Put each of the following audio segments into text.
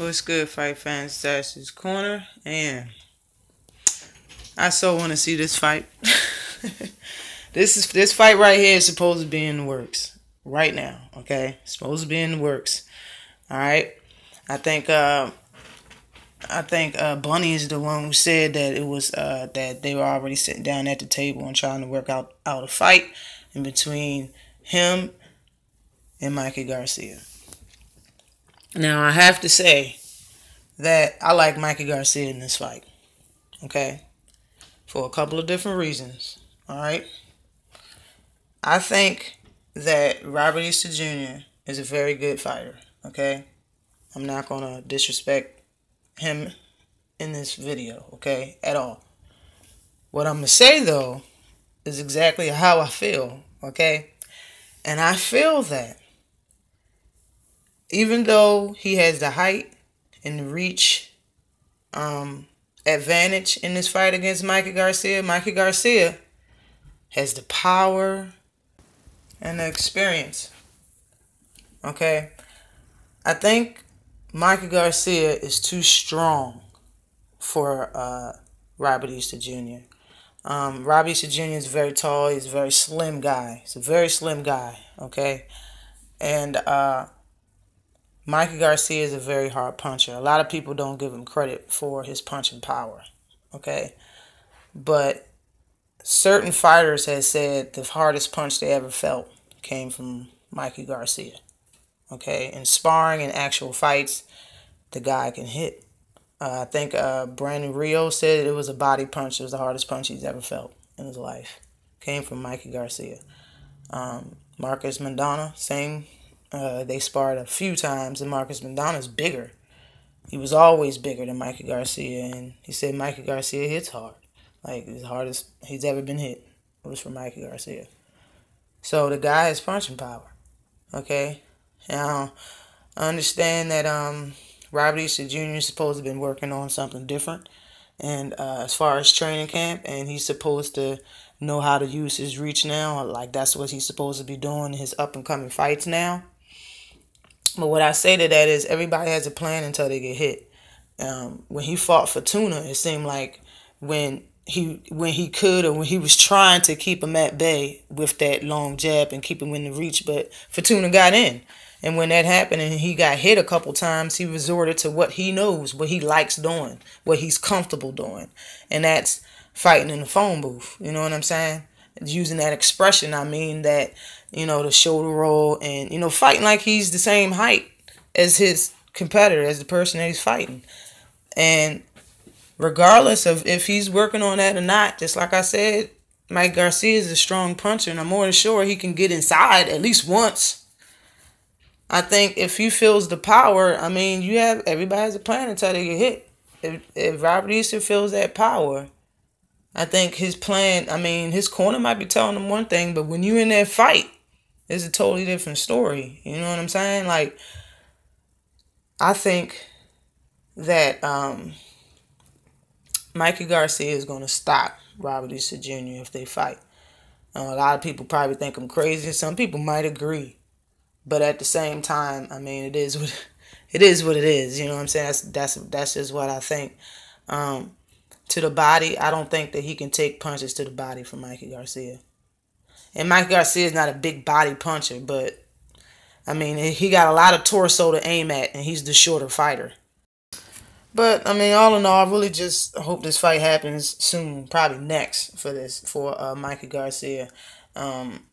What's good, Fight Fans? Stash's Corner, and I so want to see this fight. this is this fight right here is supposed to be in the works right now. Okay, supposed to be in the works. All right, I think uh, I think uh, Bunny is the one who said that it was uh, that they were already sitting down at the table and trying to work out out a fight in between him and Mikey Garcia. Now I have to say that I like Mikey Garcia in this fight. Okay? For a couple of different reasons. Alright? I think that Robert Easter Jr. is a very good fighter. Okay? I'm not gonna disrespect him in this video, okay? At all. What I'm gonna say though is exactly how I feel, okay? And I feel that even though he has the height and reach um, advantage in this fight against Mikey Garcia, Mikey Garcia has the power and the experience. Okay? I think Mikey Garcia is too strong for uh, Robert Easter Jr. Um, Robbie Easter Jr. is very tall. He's a very slim guy. He's a very slim guy. Okay, and uh, Mikey Garcia is a very hard puncher. A lot of people don't give him credit for his punching power. Okay. But certain fighters have said the hardest punch they ever felt came from Mikey Garcia. Okay. In sparring and actual fights, the guy can hit. Uh, I think uh, Brandon Rios said it was a body punch. It was the hardest punch he's ever felt in his life. Came from Mikey Garcia. Um, Marcos Maidana, same uh, they sparred a few times, and Marcos Maidana's bigger. He was always bigger than Mikey Garcia, and he said Mikey Garcia hits hard, like the hardest he's ever been hit was from Mikey Garcia. So the guy has punching power. Okay, now I understand that um, Robert Easter Jr. is supposed to have been working on something different, and uh, as far as training camp, and he's supposed to know how to use his reach now. Like that's what he's supposed to be doing his up and coming fights now. But what I say to that is everybody has a plan until they get hit. Um, when he fought Fortuna, it seemed like when he when he could or when he was trying to keep him at bay with that long jab and keep him in the reach, but Fortuna got in. And when that happened and he got hit a couple times, he resorted to what he knows, what he likes doing, what he's comfortable doing. And that's fighting in the phone booth. You know what I'm saying? Using that expression, I mean that you know, the shoulder roll and, you know, fighting like he's the same height as his competitor, as the person that he's fighting. And regardless of if he's working on that or not, just like I said, Mike Garcia is a strong puncher, and I'm more than sure he can get inside at least once. I think if he feels the power, I mean, you have everybody has a plan until they get hit. If, if Robert Easter feels that power, I think his plan, I mean, his corner might be telling him one thing, but when you're in that fight, it's a totally different story. You know what I'm saying? Like, I think that um, Mikey Garcia is going to stop Robert Easter Jr. if they fight. Uh, a lot of people probably think I'm crazy. Some people might agree, but at the same time, I mean, it is what it is. What it is. You know what I'm saying? That's that's that's just what I think. Um, to the body, I don't think that he can take punches to the body from Mikey Garcia. And Mike Garcia is not a big body puncher, but I mean, he got a lot of torso to aim at, and he's the shorter fighter. But I mean, all in all, I really just hope this fight happens soon, probably next for this for uh, Mikey Garcia. Um,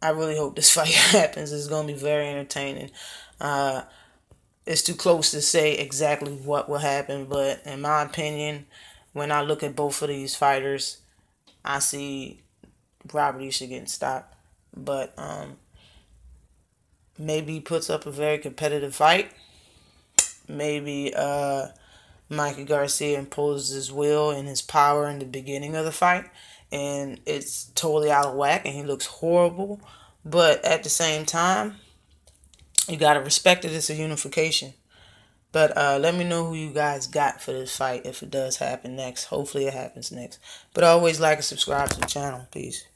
I really hope this fight happens. It's gonna be very entertaining. Uh, it's too close to say exactly what will happen, but in my opinion, when I look at both of these fighters, I see Robert Easter getting stopped. But um, maybe he puts up a very competitive fight. Maybe uh, Mikey Garcia imposes his will and his power in the beginning of the fight, and it's totally out of whack, and he looks horrible. But at the same time, you gotta respect it. It's a unification. But uh, let me know who you guys got for this fight if it does happen next. Hopefully it happens next. But always like and subscribe to the channel. Peace.